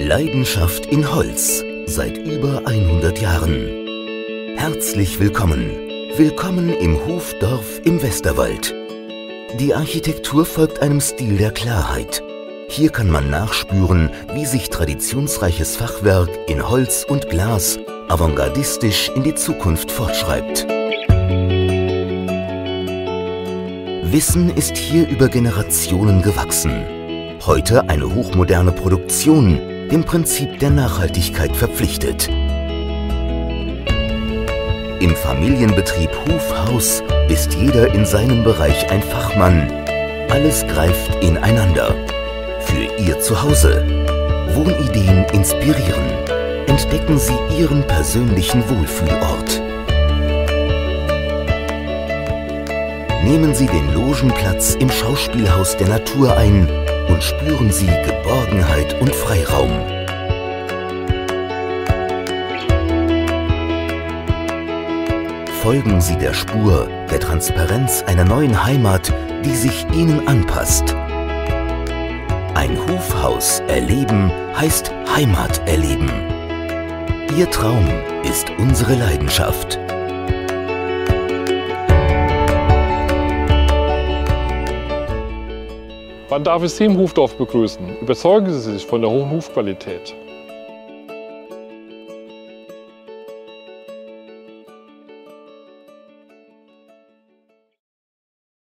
Leidenschaft in Holz seit über 100 Jahren. Herzlich willkommen. Willkommen im Hofdorf im Westerwald. Die Architektur folgt einem Stil der Klarheit. Hier kann man nachspüren, wie sich traditionsreiches Fachwerk in Holz und Glas avantgardistisch in die Zukunft fortschreibt. Wissen ist hier über Generationen gewachsen. Heute eine hochmoderne Produktion, dem Prinzip der Nachhaltigkeit verpflichtet. Im Familienbetrieb Hufhaus ist jeder in seinem Bereich ein Fachmann. Alles greift ineinander. Für Ihr Zuhause. Wohnideen inspirieren. Entdecken Sie Ihren persönlichen Wohlfühlort. Nehmen Sie den Logenplatz im Schauspielhaus der Natur ein und spüren Sie Geborgenheit und Freiraum. Folgen Sie der Spur der Transparenz einer neuen Heimat, die sich Ihnen anpasst. Ein Hofhaus erleben heißt Heimat erleben. Ihr Traum ist unsere Leidenschaft. Wann darf ich Sie im Hofdorf begrüßen? Überzeugen Sie sich von der hohen Hofqualität.